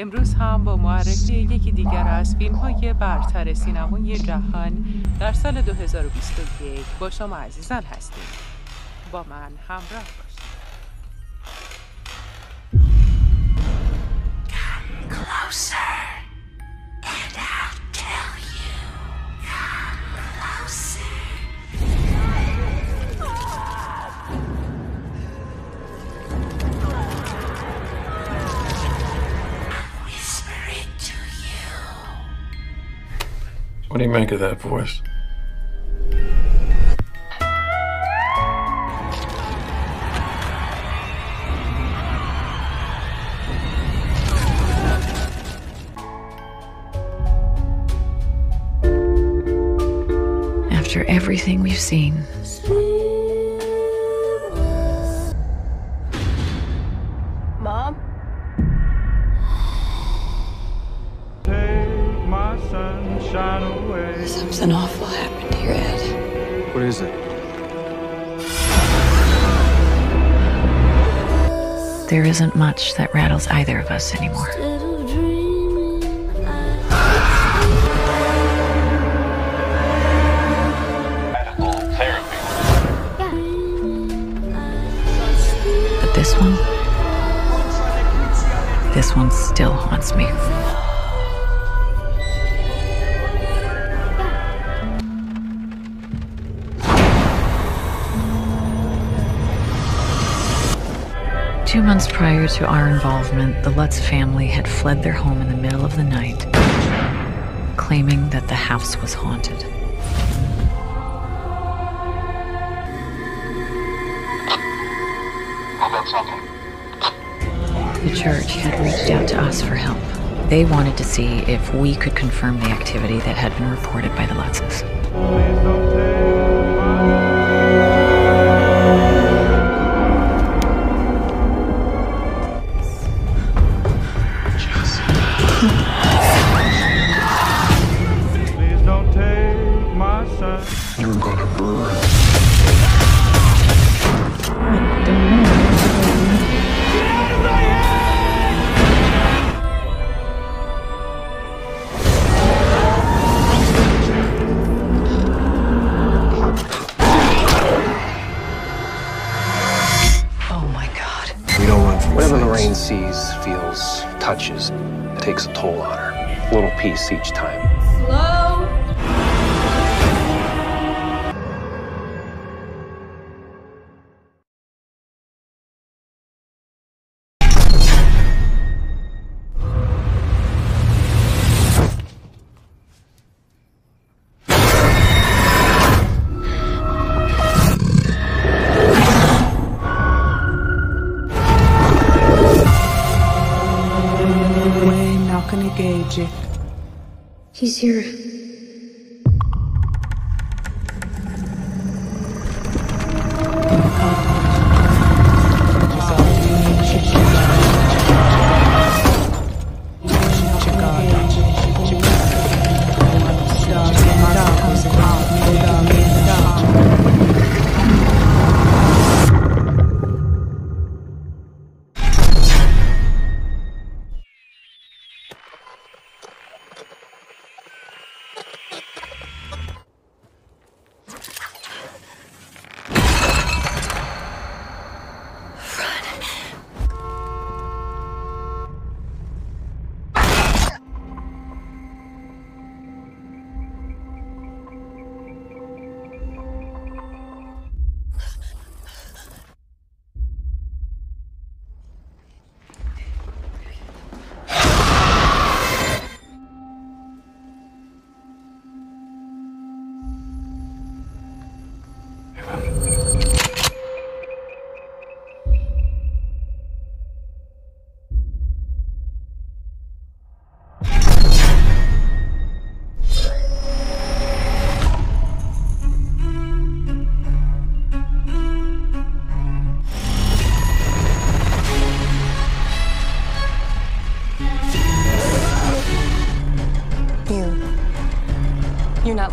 امروز هم با معرفی یکی دیگر از فیلم های برتر سینمای جهان در سال 2021 با شما عزیزان هستیم. با من همراه باشید. What do you make of that voice? After everything we've seen, something awful happened here, Ed. What is it? There isn't much that rattles either of us anymore. But this one, this one still haunts me. Months prior to our involvement, the Lutz family had fled their home in the middle of the night, claiming that the house was haunted. The church had reached out to us for help. They wanted to see if we could confirm the activity that had been reported by the Lutzes. You're gonna burn. Oh my god. We don't run from Whatever. Lorraine sees, feels, touches, it takes a toll on her. A little piece each time. Gauge it. He's here.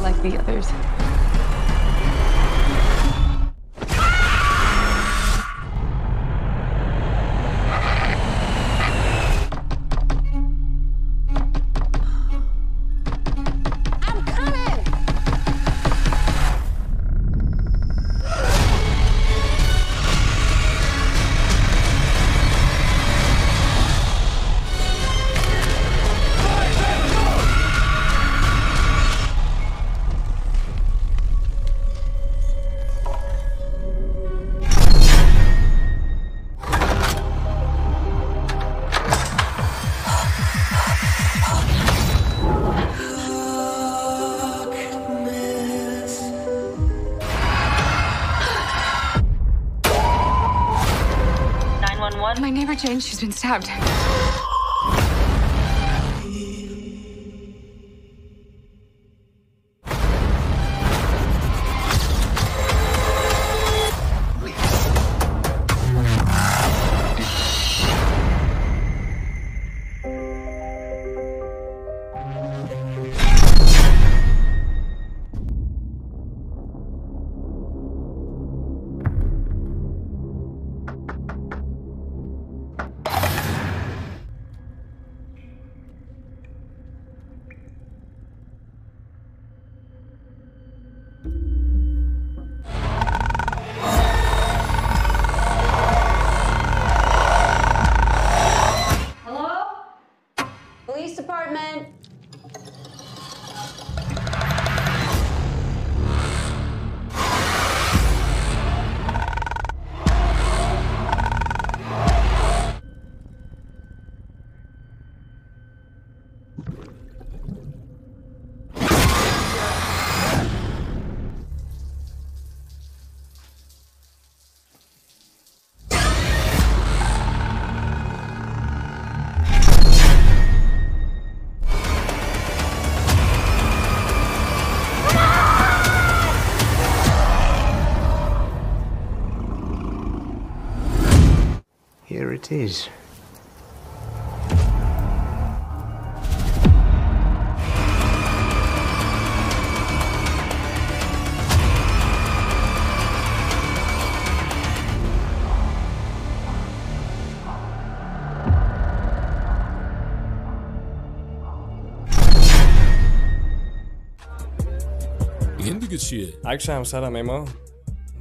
Like the others. 911? My neighbor Jane, she's been stabbed. Police department. It is. این دیگه چیه؟ عکس همسرم اما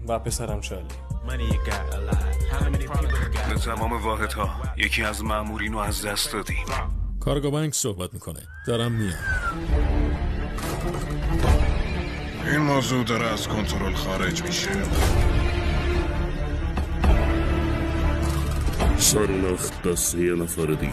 و پسرم چالی به تمام واحدها. یکی از مامورین رو از دست دادیم کارگاه بانک صحبت می‌کنه. دارم میام. این موضوع داره از کنترل خارج میشه. سر نخت دست یه نفر دیگه.